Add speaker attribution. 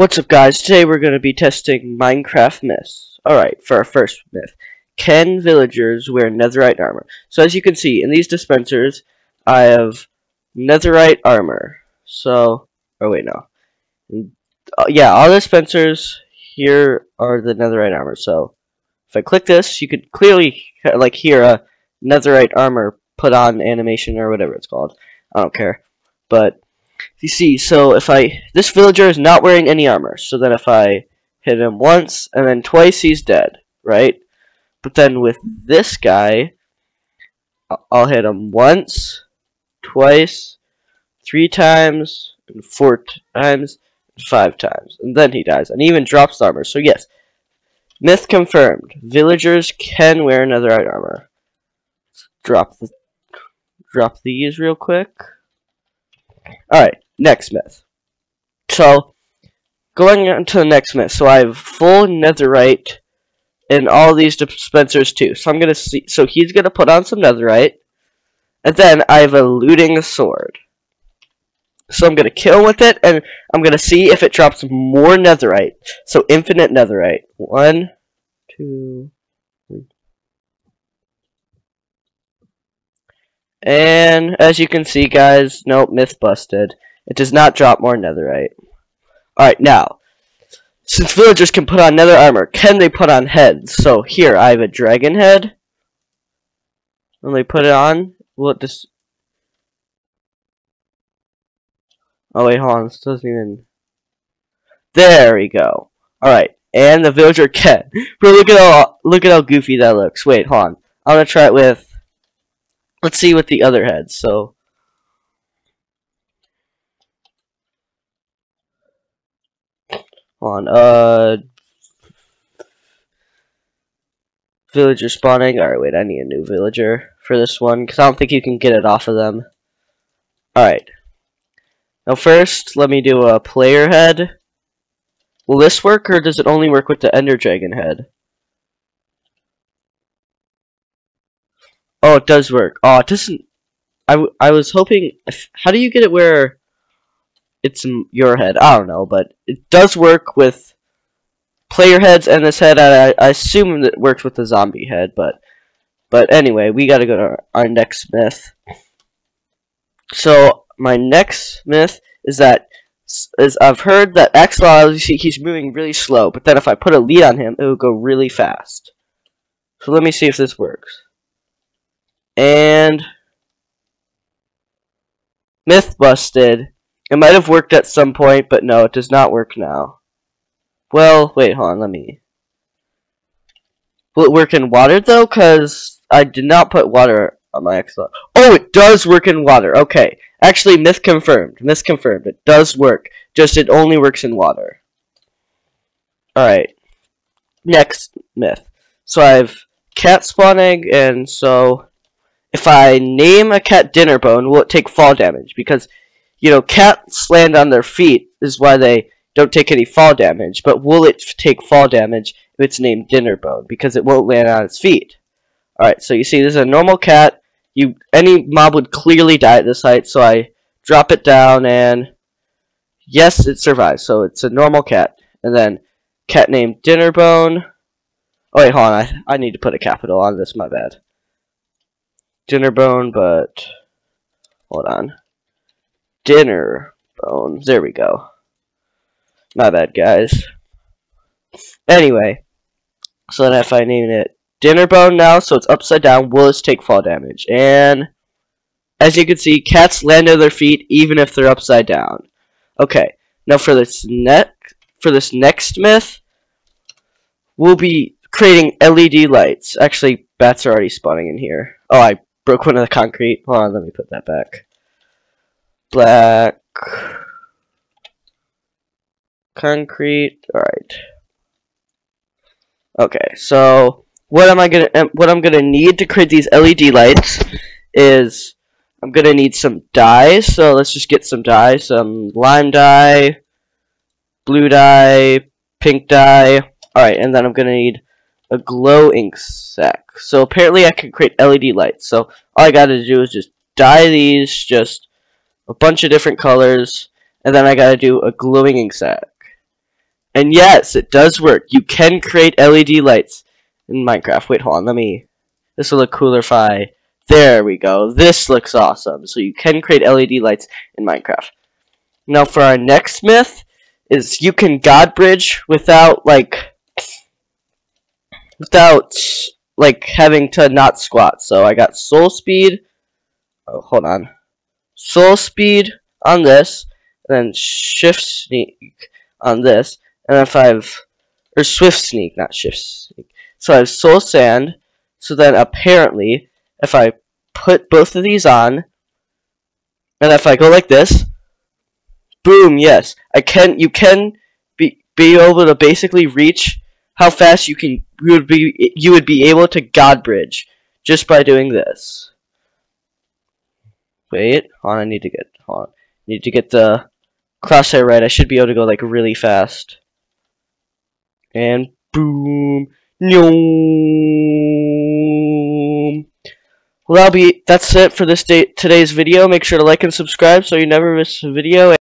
Speaker 1: What's up guys, today we're going to be testing Minecraft myths. Alright, for our first myth. Can villagers wear netherite armor? So as you can see, in these dispensers, I have netherite armor. So, oh wait, no. Uh, yeah, all the dispensers here are the netherite armor. So, if I click this, you could clearly, like, hear a netherite armor put on animation or whatever it's called. I don't care. But, you see, so if I, this villager is not wearing any armor, so then if I hit him once, and then twice, he's dead, right? But then with this guy, I'll hit him once, twice, three times, and four times, and five times, and then he dies, and even drops armor, so yes, myth confirmed, villagers can wear netherite armor. Drop the, drop these real quick. Alright, next myth. So, going on to the next myth. So I have full netherite in all these dispensers too. So I'm gonna see so he's gonna put on some netherite. And then I have a looting sword. So I'm gonna kill with it and I'm gonna see if it drops more netherite. So infinite netherite. One, two, And as you can see guys, nope, myth busted. It does not drop more netherite. Alright, now, since villagers can put on nether armor, can they put on heads? So here, I have a dragon head. When they put it on, will it just... Oh wait, hold on, this doesn't even... There we go. Alright, and the villager can. Bro, look at how, look at how goofy that looks. Wait, hold on. I'm gonna try it with... Let's see with the other heads, so... on uh. Villager spawning alright wait I need a new villager for this one because I don't think you can get it off of them. Alright now first let me do a player head. Will this work or does it only work with the ender dragon head oh it does work oh it doesn't I, I was hoping how do you get it where it's your head. I don't know, but it does work with player heads and this head. I, I assume it works with the zombie head, but but anyway, we gotta go to our, our next myth. So my next myth is that is I've heard that Axolotl he's moving really slow, but then if I put a lead on him, it will go really fast. So let me see if this works. And myth busted. It might have worked at some point, but no, it does not work now. Well, wait, hold on, let me... Will it work in water, though? Because I did not put water on my Excel. Oh, it does work in water. Okay. Actually, myth confirmed. Myth confirmed. It does work. Just it only works in water. Alright. Next myth. So I have cat spawning, and so if I name a cat Dinnerbone, will it take fall damage? Because you know, cats land on their feet is why they don't take any fall damage, but will it take fall damage if it's named Dinnerbone? Because it won't land on its feet. Alright, so you see this is a normal cat. You Any mob would clearly die at this height, so I drop it down and yes, it survives. So it's a normal cat. And then cat named Dinnerbone. Oh wait, hold on. I, I need to put a capital on this, my bad. Dinnerbone, but hold on dinner bones. There we go. My bad, guys. Anyway, so then if I name it Dinnerbone now, so it's upside down, will take fall damage? And as you can see, cats land on their feet even if they're upside down. Okay, now for this for this next myth, we'll be creating LED lights. Actually, bats are already spawning in here. Oh, I broke one of the concrete. Hold on, let me put that back. Black concrete. All right. Okay so what am I gonna um, what I'm gonna need to create these LED lights is I'm gonna need some dye. So let's just get some dye some lime dye blue dye pink dye. Alright and then I'm gonna need a glow ink sac so apparently I can create LED lights so all I gotta do is just dye these just a bunch of different colors, and then I gotta do a glowing ink sac. And yes, it does work. You can create LED lights in Minecraft. Wait, hold on. Let me... This will look cooler if I... There we go. This looks awesome. So you can create LED lights in Minecraft. Now for our next myth is you can God bridge without like without like having to not squat. So I got soul speed. Oh, hold on. Soul speed on this, and then shift sneak on this, and if I've or swift sneak, not shift sneak. So I have soul sand. So then apparently, if I put both of these on, and if I go like this, boom, yes, I can. You can be be able to basically reach how fast you can. You would be you would be able to God bridge just by doing this. Wait, on, I need to get on. Need to get the crosshair right. I should be able to go like really fast. And boom, no. Well, that'll be that's it for this day today's video. Make sure to like and subscribe so you never miss a video.